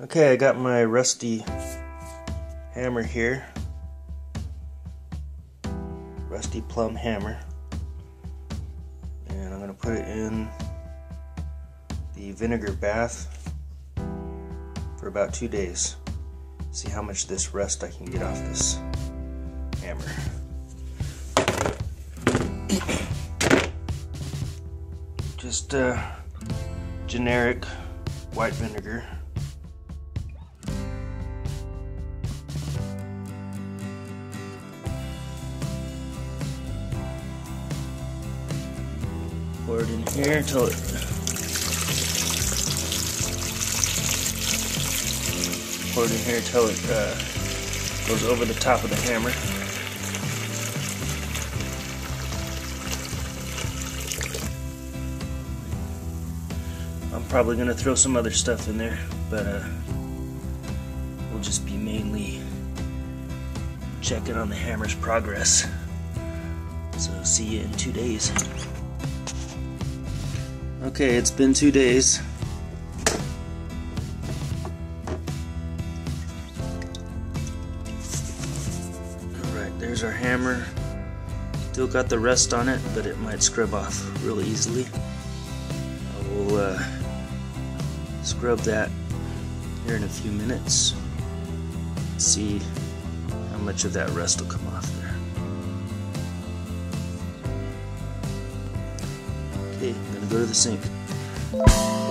Okay, I got my rusty hammer here. Rusty Plumb hammer. And I'm going to put it in the vinegar bath for about two days. See how much this rust I can get off this hammer. Just uh, generic white vinegar. It in here until it it in here until it uh, goes over the top of the hammer. I'm probably gonna throw some other stuff in there, but uh, we'll just be mainly checking on the hammer's progress. So see you in two days. Okay, it's been two days. Alright, there's our hammer. Still got the rust on it, but it might scrub off really easily. I will uh, scrub that here in a few minutes. See how much of that rust will come off there. Okay, Go to the sink.